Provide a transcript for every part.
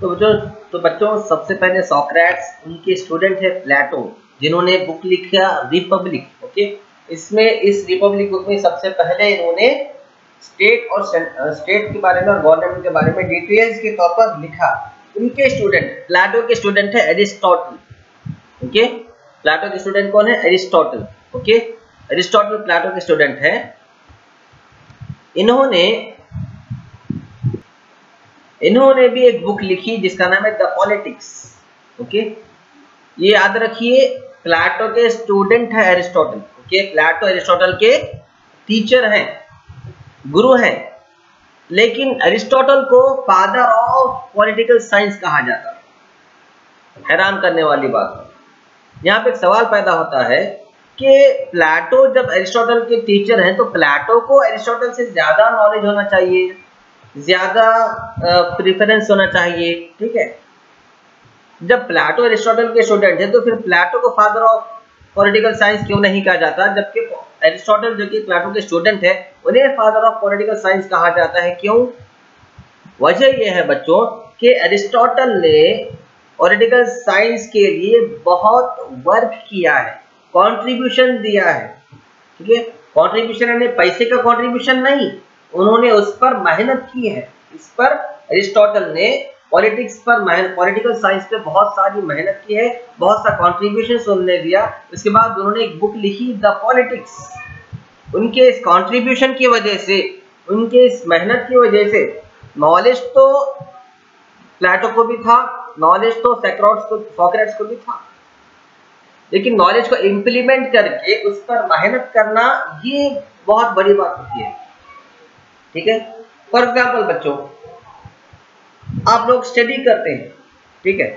तो बच्चों तो बच्चों, सबसे पहले सॉक्रेट्स, उनके स्टूडेंट है प्लेटो, जिन्होंने बुक लिखा, रिपब्लिक, ओके? इसमें, इस रिपब्लिक बुक में सबसे पहले इन्होंने स्टेट और स्टेट के बारे में और गवर्नमेंट के बारे में डिटेल्स के तौर पर लिखा। उनके स्टूडेंट, प्लाटो के स्टूडेंट है एरिस्टोटल, ओके? प्लाटो के स्टूडेंट कौन है? Aristotle, okay? एरिस्टोटल प्लाटो के स्टूडेंट है। इन्होंने इन्होंने भी एक बुक लिखी जिसका नाम है द पॉलिटिक्स। ओके? ये याद रखिए, प्लाटो के स्टूडेंट है एरिस्टोटल। ओके? प्लाटो, एरिस्टोटल के टीचर हैं, गुरु हैं। लेकिन अरिस्टोटल को फादर ऑफ़ पॉलिटिकल साइंस कहा जाता है। हैरान करने वाली बात। यहाँ पे एक सवाल पैदा होता है कि प्लाटो जब एरिस्टोटल के टीचर हैं तो प्लेटो को अरिस्टोटल से ज़्यादा नॉलेज होना चाहिए। ज़्यादा प्रिफरेंस होना चाहिए, ठीक है? जब प्लाटो एरिस्टोटल के स्टूडेंट है तो फिर प्लाटो को फादर ऑफ़ पॉलिटिकल साइंस क्यों नहीं कहा जाता? जबकि एरिस्टोटल जो कि प्लाटो के स्टूडेंट है उन्हें फादर ऑफ़ पॉलिटिकल साइंस कहा जाता है। क्यों? वजह यह है बच्चों, कि एरिस्टोटल ने पॉलिटिकल साइंस के लिए बहुत वर्क किया है कंट्रीब्यूशन दिया है, ठीक है? कंट्रीब्यूशन यानी पैसे का कंट्रीब्यूशन नहीं उन्होंने उस पर मेहनत की है। इस पर एरिस्टोटल ने पॉलिटिक्स पर मेहनत पॉलिटिकल साइंस पे बहुत सारी मेहनत की है, बहुत सा कॉन्ट्रीब्यूशन उन्होंने दिया। उसके बाद उन्होंने एक बुक लिखी द पॉलिटिक्स उनके इस कॉन्ट्रीब्यूशन की वजह से, उनके इस मेहनत की वजह से नॉलेज तो प्लेटो को भी था नॉलेज तो सेक्रोट्स को सॉक्रेट्स को भी था। लेकिन नॉलेज को इम्प्लीमेंट करके उस पर मेहनत करना ये बहुत बड़ी बात होती है। ठीक है? फॉर एग्ज़ाम्पल बच्चों, आप लोग स्टडी करते हैं, ठीक है?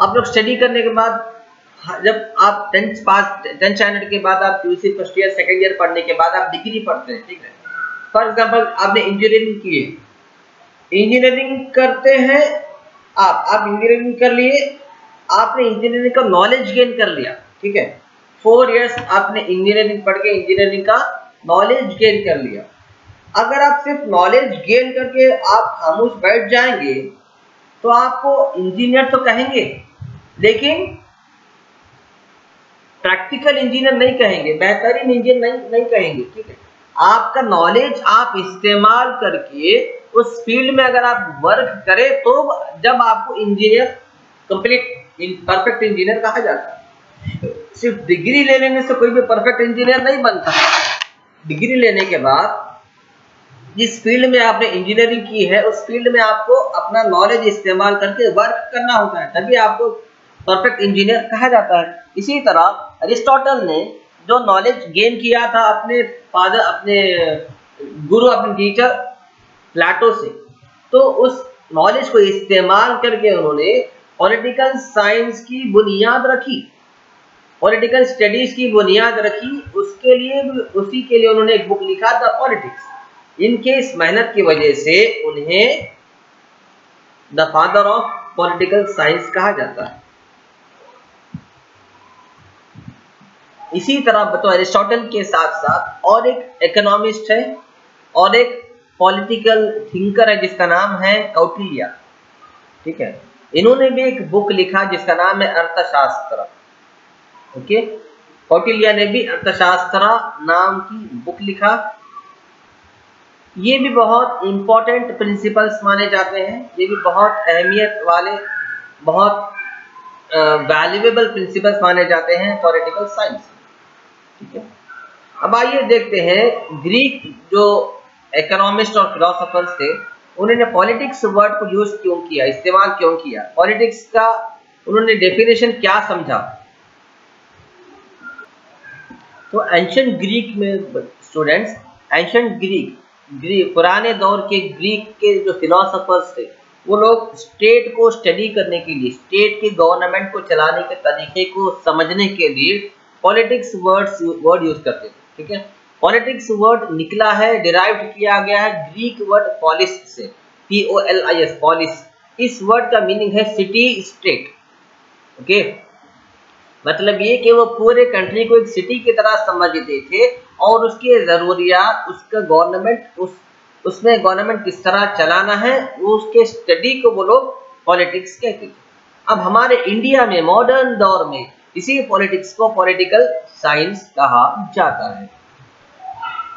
आप लोग स्टडी करने के बाद जब आप टेंथ पास टेंथ स्टैंडर्ड के बाद आप यूसी फ़र्स्ट ईयर सेकेंड ईयर पढ़ने के बाद आप डिग्री पढ़ते हैं, ठीक है? फॉर एग्ज़ाम्पल आपने इंजीनियरिंग की है इंजीनियरिंग करते हैं आप। आप इंजीनियरिंग कर लिए, आपने इंजीनियरिंग का नॉलेज गेन कर लिया, ठीक है? फोर इयर्स आपने इंजीनियरिंग पढ़ के इंजीनियरिंग का नॉलेज गेन कर लिया। अगर आप सिर्फ़ नॉलेज गेन करके आप खामोश बैठ जाएँगे तो आपको इंजीनियर तो कहेंगे, लेकिन प्रैक्टिकल इंजीनियर नहीं कहेंगे, बेहतरीन इंजीनियर नहीं नहीं कहेंगे, ठीक है? आपका नॉलेज आप इस्तेमाल करके उस फ़ील्ड में अगर आप वर्क करें तो जब आपको इंजीनियर कंप्लीट परफेक्ट इंजीनियर कहा जाता है। सिर्फ़ डिग्री ले लेने से कोई भी परफेक्ट इंजीनियर नहीं बनता। डिग्री लेने के बाद जिस फ़ील्ड में आपने इंजीनियरिंग की है, उस फ़ील्ड में आपको अपना नॉलेज इस्तेमाल करके वर्क करना होता है, तभी आपको परफेक्ट इंजीनियर कहा जाता है। इसी तरह अरिस्टोटल ने जो नॉलेज गेन किया था अपने फादर अपने गुरु, अपने टीचर प्लाटो से तो उस नॉलेज को इस्तेमाल करके उन्होंने पॉलिटिकल साइंस की बुनियाद रखी। पॉलिटिकल स्टडीज़ की बुनियाद रखी, उसके लिए, उसी के लिए उन्होंने एक बुक लिखा था पॉलिटिक्स इनके इस मेहनत की वजह से उन्हें the father of political science कहा जाता है। इसी तरह तो अरिस्टोटल के साथ साथ और एक इकोनॉमिस्ट है और एक पॉलिटिकल थिंकर है जिसका नाम है कौटिल्य ठीक है? इन्होंने भी एक बुक लिखा जिसका नाम है अर्थशास्त्र। ओके? कौटिल्य ने भी अर्थशास्त्र नाम की बुक लिखा। ये भी बहुत इंपॉर्टेंट प्रिंसिपल्स माने जाते हैं। ये भी बहुत अहमियत वाले, बहुत वैल्यूएबल प्रिंसिपल्स माने जाते हैं पॉलिटिकल साइंस ठीक है? अब आइए देखते हैं ग्रीक जो इकोनॉमिस्ट और फिलोसफर्स थे, उन्होंने पॉलिटिक्स वर्ड को यूज़ क्यों किया, इस्तेमाल क्यों किया? पॉलिटिक्स का उन्होंने डेफिनेशन क्या समझा? तो एंशियंट ग्रीक में स्टूडेंट्स एंशंट ग्रीक पुराने दौर के ग्रीक के जो फिलोसफर्स थे, वो लोग स्टेट को स्टडी करने के लिए स्टेट की गवर्नमेंट को चलाने के तरीके को समझने के लिए पॉलिटिक्स वर्ड्स वर्ड यूज़ करते थे, ठीक है? पॉलिटिक्स वर्ड निकला है डिराइव किया गया है ग्रीक वर्ड पॉलिस से P O L I S polis इस वर्ड का मीनिंग है सिटी स्टेट ओके मतलब ये कि वो पूरे कंट्री को एक सिटी की तरह समझते थे और उसके ज़रूरियात, उसका गवर्नमेंट उस उसमें गवर्नमेंट किस तरह चलाना है, वो उसके स्टडी को वो लोग पॉलिटिक्स कहते थे अब हमारे इंडिया में मॉडर्न दौर में, इसी पॉलिटिक्स को पॉलिटिकल साइंस कहा जाता है।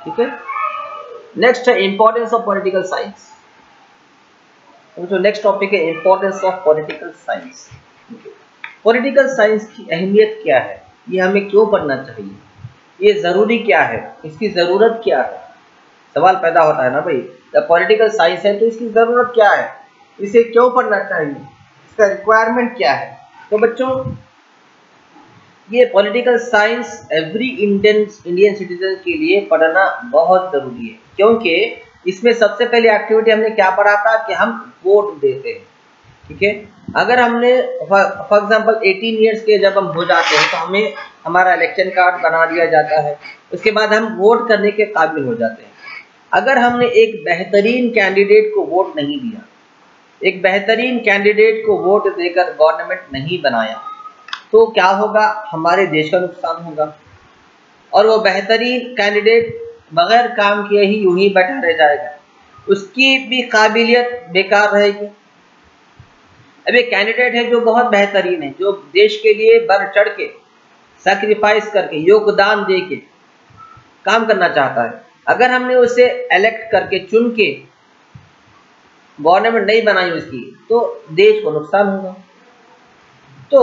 ठीक है? नेक्स्ट है इंपॉर्टेंस ऑफ़ पॉलिटिकल साइंस जो नेक्स्ट टॉपिक है importance of political science political science की अहमियत क्या है? ये हमें क्यों पढ़ना चाहिए? ये ज़रूरी क्या है? इसकी ज़रूरत क्या है? सवाल पैदा होता है ना भाई। जब पॉलिटिकल साइंस है तो इसकी ज़रूरत क्या है? इसे क्यों पढ़ना चाहिए? इसका रिक्वायरमेंट क्या है? तो बच्चों, ये political science every Indian Indian citizen के लिए पढ़ना बहुत ज़रूरी है। क्योंकि इसमें सबसे पहले एक्टिविटी हमने क्या पढ़ा था कि हम वोट देते हैं। ठीक है? अगर हमने फॉर एग्जांपल 18 इयर्स के जब हम हो जाते हैं तो हमें हमारा इलेक्शन कार्ड बना दिया जाता है। उसके बाद हम वोट करने के काबिल हो जाते हैं। अगर हमने एक बेहतरीन कैंडिडेट को वोट नहीं दिया, एक बेहतरीन कैंडिडेट को वोट देकर गवर्नमेंट नहीं बनाया तो क्या होगा? हमारे देश का नुकसान होगा। और वो बेहतरीन कैंडिडेट बगैर काम किए ही यूँ ही बैठा रह जाएगा। उसकी भी काबिलियत बेकार रहेगी। अब एक कैंडिडेट है जो बहुत बेहतरीन है, जो देश के लिए बढ़ चढ़ के सेक्रीफाइस करके, योगदान दे के काम करना चाहता है। अगर हमने उसे इलेक्ट करके, चुन के गवर्नमेंट नहीं बनाई उसकी तो देश को नुकसान होगा। तो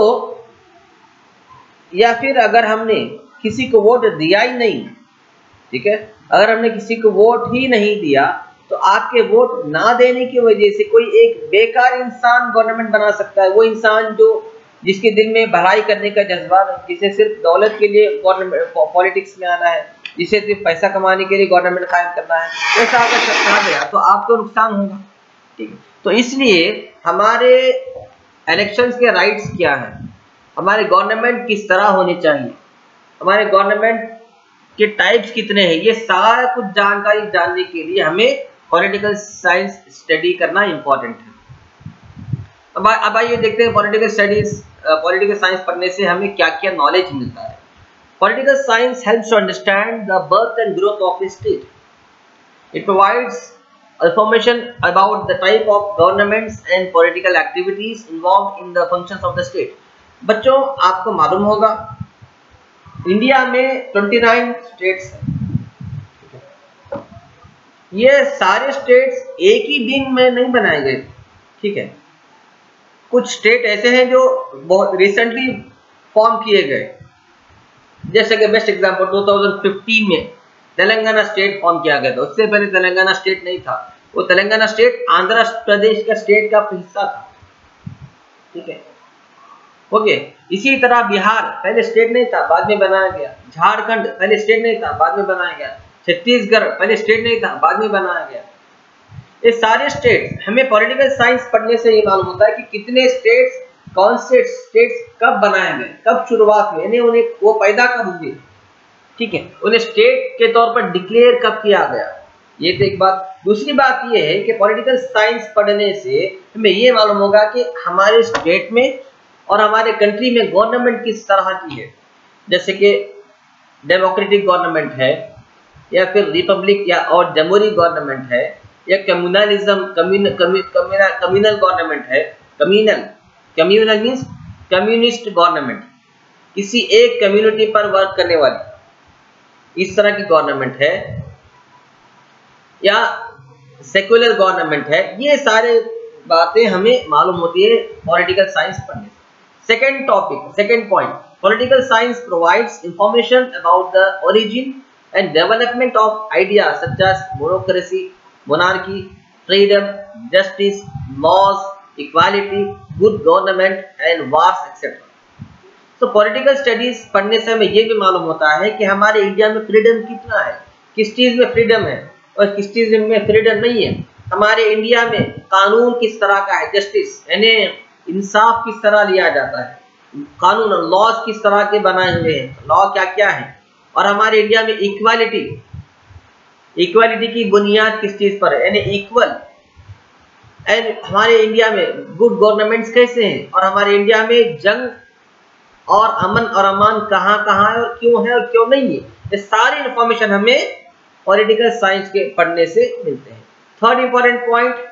या फिर अगर हमने किसी को वोट दिया ही नहीं, ठीक है? अगर हमने किसी को वोट ही नहीं दिया तो आपके वोट ना देने की वजह से कोई एक बेकार इंसान गवर्नमेंट बना सकता है। वो इंसान जो, जिसके दिल में भलाई करने का जज्बा जिसे सिर्फ़ दौलत के लिए गवर्नमेंट पॉलिटिक्स में आना है, जिसे सिर्फ़ पैसा कमाने के लिए गवर्नमेंट कायम करना है, ऐसा अगर कहा गया तो आपको नुकसान होगा। ठीक है? तो इसलिए हमारे इलेक्शंस के राइट्स क्या है? हमारे गवर्नमेंट किस तरह होनी चाहिए? हमारे गवर्नमेंट के टाइप्स कितने हैं? ये सारा कुछ जानकारी जानने के लिए हमें पॉलिटिकल साइंस स्टडी करना इंपॉर्टेंट है। अब अब आइए देखते हैं पॉलिटिकल स्टडीज़ पॉलिटिकल साइंस पढ़ने से हमें क्या क्या नॉलेज मिलता है। Political science helps to understand the birth and growth of state it provides information about the type of governments and political activities involved in the functions of the state. बच्चों, आपको मालूम होगा इंडिया में 29 states हैं। ये सारे states एक ही दिन में नहीं बनाए गए। ठीक है? कुछ स्टेट ऐसे हैं जो बहुत रिसेंटली फॉर्म किए गए। जैसे कि बेस्ट एग्जांपल 2015 में तेलंगाना स्टेट फॉर्म किया गया था। उससे पहले तेलंगाना स्टेट नहीं था। वो तेलंगाना स्टेट आंध्र प्रदेश का स्टेट का हिस्सा था। ठीक है? ओके इसी तरह बिहार, पहले स्टेट नहीं था, बाद में बनाया गया। झारखंड, पहले स्टेट नहीं था, बाद में बनाया गया। छत्तीसगढ़, पहले स्टेट नहीं था, बाद में बनाया गया। ये सारे स्टेट हमें पॉलिटिकल साइंस पढ़ने से ये मालूम होता है कि कितने स्टेट्स कौन से स्टेट्स कब बनाए गए, कब शुरुआत हुई, यानी उन्हें वो पैदा कब हुए। ठीक है, उन्हें स्टेट के तौर पर डिक्लेयर कब किया गया। ये तो एक बात। दूसरी बात ये है कि पॉलिटिकल साइंस पढ़ने से हमें ये मालूम होगा कि हमारे स्टेट में और हमारे कंट्री में गवर्नमेंट किस तरह की है। जैसे कि डेमोक्रेटिक गवर्नमेंट है या फिर रिपब्लिक या और जमहूरी गवर्नमेंट है, या कम्युनलिज्म कम्युनल गवर्नमेंट है, communal communal means communist government. किसी एक कम्युनिटी पर वर्क करने वाली, इस तरह की गवर्नमेंट है, या सेक्युलर गवर्नमेंट है, ये सारे बातें हमें मालूम होती है पॉलिटिकल साइंस पढ़ने से second topic second point political science provides information about the origin and development of ideas such as democracy, monarchy, freedom, justice, laws, equality, good government and wars etc. तो पॉलिटिकल स्टडीज़ पढ़ने से हमें ये भी मालूम होता है कि हमारे इंडिया में फ्रीडम कितना है किस चीज़ में फ्रीडम है और किस चीज़ में फ्रीडम नहीं है हमारे इंडिया में कानून किस तरह का है जस्टिस यानी इंसाफ किस तरह लिया जाता है कानून लॉज किस तरह के बनाए हुए हैं लॉ क्या क्या है और हमारे इंडिया में इक्वालिटी इक्वालिटी की बुनियाद किस चीज़ पर है? यानी इक्वल एंड हमारे इंडिया में गुड गवर्नमेंट्स कैसे हैं? और हमारे इंडिया में जंग और अमन और अमान कहाँ कहाँ है और क्यों है और क्यों नहीं है? ये सारी इंफॉर्मेशन हमें पॉलिटिकल साइंस के पढ़ने से मिलते हैं। Third important point